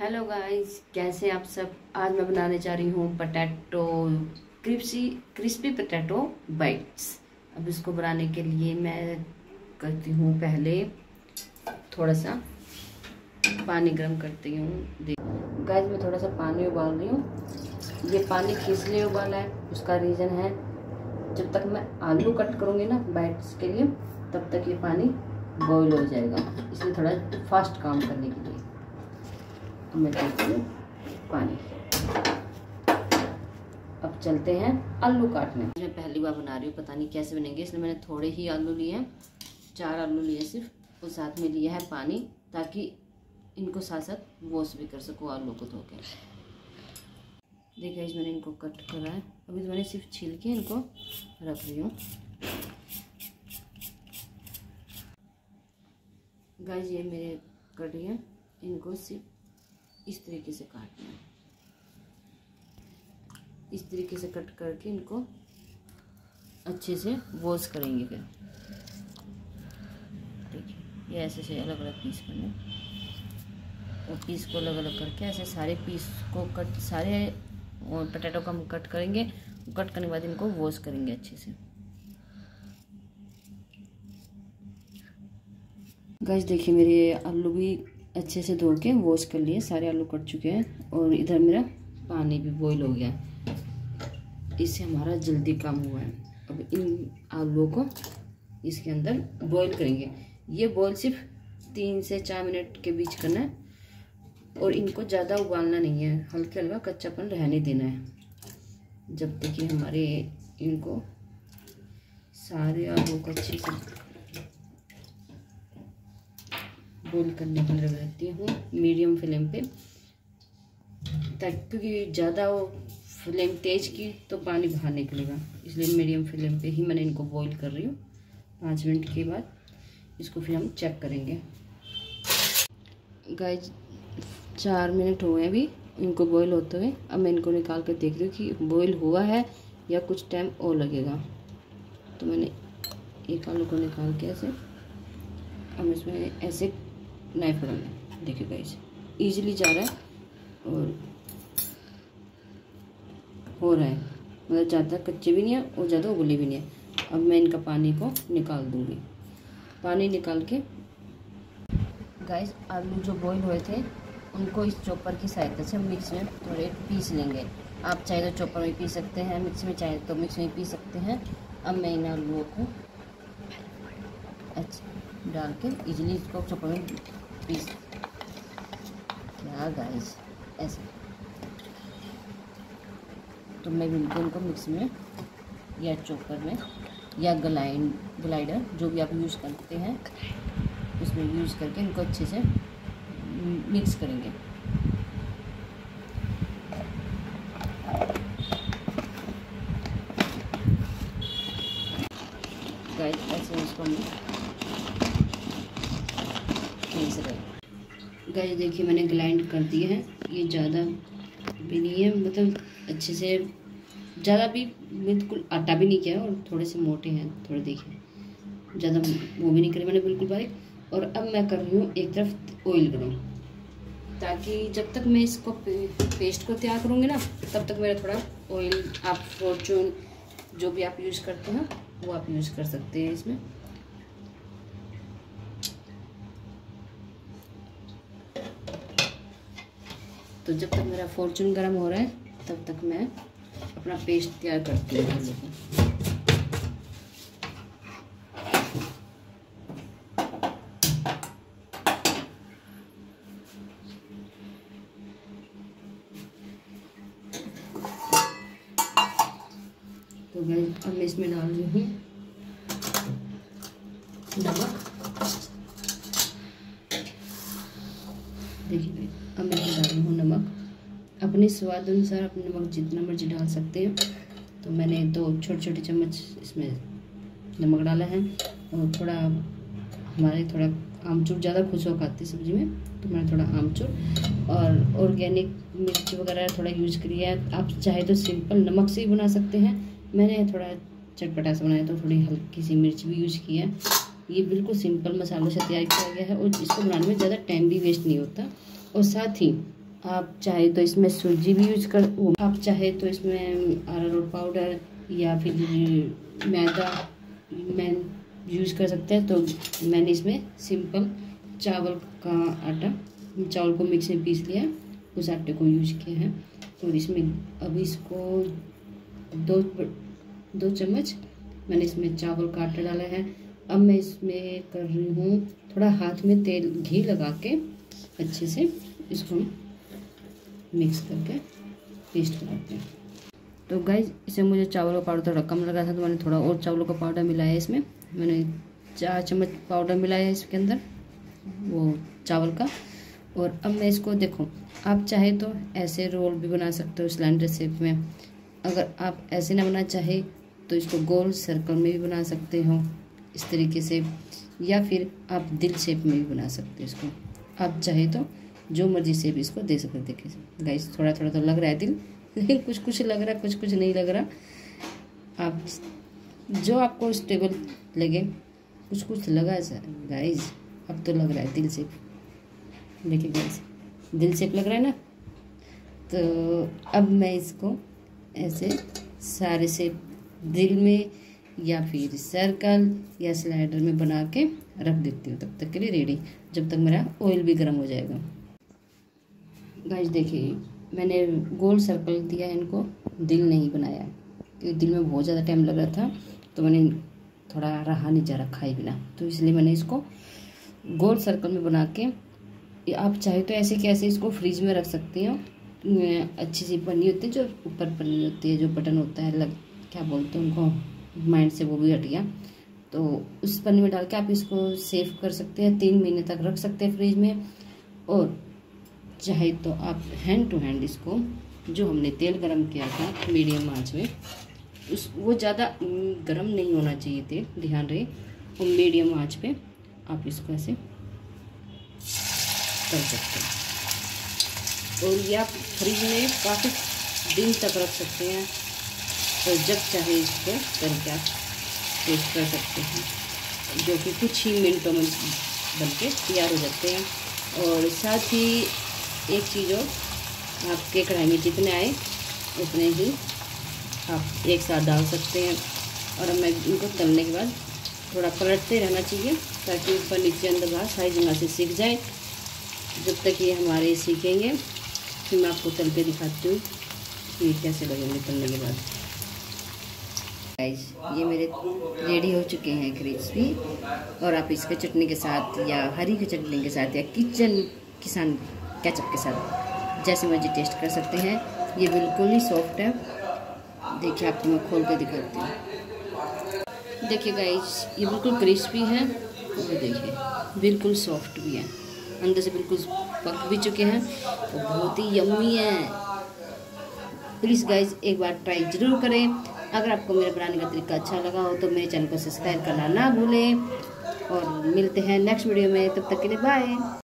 Hello guys कैसे आप सब? आज मैं बनाने जा रही हूँ potato crispy crispy potato bites अब इसको बनाने के लिए मैं करती हूँ पहले थोड़ा सा पानी गर्म करती हूँ। गाइस मैं थोड़ा सा पानी उबाल रही हूँ। ये पानी किस लिए उबाला है? उसका रीज़न है, जब तक मैं आलू कट करूँगी ना बाइट्स के लिए, तब तक ये पानी बॉयल हो जाएगा। इसलिए थोड़ा फास्ट काम करने के लिए। मैं देती हूँ पानी। अब चलते हैं आलू काटने। मैं पहली बार बना रही हूँ, पता नहीं कैसे बनेंगे। इसलिए मैंने थोड़े ही आलू लिए हैं, चार आलू लिए सिर्फ़। और साथ में लिया है पानी, ताकि इनको साथ साथ वॉश भी कर सकूँ आलू को धो के। देखिए इस मैंने इनको कट करा है। अभी तो मैंने सिर्फ़ छील के इनको रख रही हूँ। गाइस ये मेरे कट हैं। इनको सिर्फ़ इस तरीके से काटना है। इस तरीके से कट करके इनको अच्छे से वॉश करेंगे फिर। देखिए ये ऐसे से अलग अलग पीस करने। और पीस को अलग अलग करके ऐसे सारे पीस को कट, सारे पटेटो का हम कट करेंगे। कट करने के बाद इनको वॉश करेंगे अच्छे से। गैस देखिए मेरे आलू भी अच्छे से धो के वॉश कर लिए, सारे आलू कट चुके हैं और इधर मेरा पानी भी बॉईल हो गया इससे हमारा जल्दी काम हुआ है। अब इन आलूओं को इसके अंदर बॉईल करेंगे। ये बॉईल सिर्फ़ तीन से चार मिनट के बीच करना है और इनको ज़्यादा उबालना नहीं है। हल्के हल्का कच्चापन रहने देना है। जब तक कि हमारे इनको सारे आलू को अच्छे से बॉईल करने के लिए रखती हूँ मीडियम फ्लेम पे। ताकि क्योंकि ज़्यादा वो फ्लेम तेज की तो पानी बाहर निकलेगा। इसलिए मीडियम फ्लेम पे ही मैंने इनको बॉईल कर रही हूँ, पाँच मिनट के बाद। इसको फिर हम चेक करेंगे। गाय चार मिनट हो गए अभी, इनको बॉईल होते हुए। अब मैं इनको निकाल कर देख रही हूँ कि बॉईल हुआ है या कुछ टाइम और लगेगा। तो मैंने एक आलू को निकाल के ऐसे हम इसमें ऐसे नाइफ पकड़ना देखिए गाइस इजीली जा रहा है और हो रहा है। मतलब ज़्यादा कच्चे भी नहीं है और ज़्यादा उबले भी नहीं है। अब मैं इनका पानी को निकाल दूँगी। पानी निकाल के गाइस आलू जो बॉईल हुए थे, उनको इस चॉपर की सहायता से मिक्स में थोड़े पीस लेंगे। आप चाहे तो चॉपर में पीस सकते हैं मिक्स में चाहे तो मिक्स में पीस सकते हैं। अब मैं इन आलूओं को अच्छा डाल के इजीली इसको चॉपर में पीस क्या गाइस ऐसे तो मैं बिल्कुल इनको मिक्स में या चोकर में या ग्लाइंड ग्लाइडर जो भी आप यूज़ करते हैं, उसमें यूज़ करके इनको अच्छे से मिक्स करेंगे। ऐसे इसको मिक्स करें गाइस, देखिए, मैंने ग्लाइंड कर दिए हैं। ये ज़्यादा भी नहीं है मतलब अच्छे से, ज़्यादा भी बिल्कुल आटा भी नहीं किया और थोड़े से मोटे हैं, थोड़े देखिए। ज़्यादा वो भी नहीं करे मैंने बिल्कुल बारीक और अब मैं कर रही हूँ, एक तरफ़ ऑयल गर्म। ताकि जब तक मैं इसको पेस्ट को तैयार करूँगी ना, तब तक मेरा थोड़ा ऑयल आप फॉर्चून जो भी आप यूज़ करते हैं, वो आप यूज़ कर सकते हैं इसमें। तो जब तक मेरा फॉर्चून गर्म हो रहा है, तब तक मैं अपना पेस्ट तैयार करती हूँ। तो मैं अब मैं इसमें डाल रही हूँ नमक मैं डाल रही हूँ नमक। अपने स्वाद अनुसार आप नमक जितना मर्ज़ी डाल सकते हैं। तो मैंने दो छोटे छोटे चम्मच इसमें नमक डाला है और थोड़ा हमारे थोड़ा आमचूर ज़्यादा खुश हो खाती सब्ज़ी में तो मैंने थोड़ा आमचूर और ऑर्गेनिक मिर्च वगैरह थोड़ा यूज़ किया है। आप चाहे तो सिंपल नमक से ही बना सकते हैं। मैंने थोड़ा चटपटा सा बनाया तो थोड़ी हल्की सी मिर्च भी यूज़ की है। ये बिल्कुल सिंपल मसालों से तैयार किया गया है और इसको बनाने में ज़्यादा टाइम भी वेस्ट नहीं होता। और साथ ही आप चाहे तो इसमें सूजी भी यूज़ कर आप चाहे तो इसमें अरारोट पाउडर या फिर मैदा, मैं यूज़ कर सकते हैं। तो मैंने इसमें सिंपल चावल का आटा, चावल को मिक्स में पीस लिया, उस आटे को यूज़ किया है। और इसमें अभी इसको दो दो चम्मच मैंने इसमें चावल का आटा डाला है। अब मैं इसमें कर रही हूँ थोड़ा हाथ में तेल घी लगा के अच्छे से इसको मिक्स करके पेस्ट कराते हैं। तो गाइज़ इसे मुझे चावल का पाउडर थोड़ा कम लगा था तो मैंने थोड़ा और चावलों का पाउडर मिलाया इसमें। मैंने चार चम्मच पाउडर मिलाया है इसके अंदर, वो चावल का। और अब मैं इसको देखो, आप चाहे तो ऐसे रोल भी बना सकते हो सिलेंडर शेप में। अगर आप ऐसे ना बना चाहे तो इसको गोल सर्कल में भी बना सकते हो, इस तरीके से। या फिर आप दिल शेप में भी बना सकते हो इसको। आप चाहे तो जो मर्ज़ी से भी इसको दे सकते देखिए गाइस थोड़ा थोड़ा तो लग रहा है दिल, लेकिन कुछ कुछ लग रहा है कुछ कुछ नहीं लग रहा। आप जो आपको स्टेबल लगे कुछ कुछ लगा गाइस अब तो लग रहा है दिल से। देखिए गाइस दिल शेप लग रहा है ना? तो अब मैं इसको ऐसे सारे से दिल में या फिर सर्कल या स्लाइडर में बना के रख देती हूँ तब तक के लिए रेडी जब तक मेरा ऑयल भी गर्म हो जाएगा। गाइस देखिए, मैंने गोल सर्कल दिया है इनको। दिल नहीं बनाया। क्योंकि दिल में बहुत ज़्यादा टाइम लग रहा था तो मैंने थोड़ा रहा नहीं, जा रहा खाए बिना। तो इसलिए मैंने इसको गोल सर्कल में बना के आप चाहे तो ऐसे कैसे इसको फ्रिज में रख सकती हो। अच्छी सी पन्नी होती है जो ऊपर पन्नी होती है, जो बटन होता है, लग, क्या बोलते हैं उनको? माइंड से वो भी हट गया। तो उस पन्नी में डाल के आप इसको सेव कर सकते हैं, तीन महीने तक रख सकते हैं फ्रिज में। और चाहे तो आप हैंड टू हैंड इसको, जो हमने तेल गरम किया था मीडियम आँच में, उस, वो ज़्यादा गरम नहीं होना चाहिए तेल, ध्यान रहे। वो मीडियम आँच पे आप इसको ऐसे कर सकते हैं। और ये आप फ्रिज में काफ़ी दिन तक रख सकते हैं। और जब चाहे इसको करके आप टेस्ट कर सकते हैं। जो कि कुछ ही मिनटों में बन के तैयार हो जाते हैं। और साथ ही एक चीज़ और आपके कढ़ाई में जितने आए, उतने ही आप एक साथ डाल सकते हैं। और अब मैं इनको तलने के बाद थोड़ा पलटते रहना चाहिए ताकि ऊपर नीचे अंदर बाहर सारी जगह से सीख जाए। जब तक ये हमारे सीखेंगे, फिर मैं आपको तल के दिखाती हूँ कि कैसे लगेंगे तलने के बाद। ये मेरे रेडी हो चुके हैं क्रिस्पी और आप इसके चटनी के साथ या हरी की चटनी के साथ या किचन किसान केचप के साथ जैसे मर्ज़ी टेस्ट कर सकते हैं। ये बिल्कुल ही सॉफ्ट है। देखिए आपको मैं खोल कर दिखाती हूँ। देखिए गाइस ये बिल्कुल क्रिस्पी है। और देखिए, बिल्कुल सॉफ्ट भी है। अंदर से बिल्कुल पक भी चुके हैं। और बहुत ही यम्मी है। प्लीज़ गाइज़ एक बार ट्राई ज़रूर करें। अगर आपको मेरे बनाने का तरीका अच्छा लगा हो तो मेरे चैनल को सब्सक्राइब करना ना भूलें। और मिलते हैं नेक्स्ट वीडियो में, तब तक के लिए बाय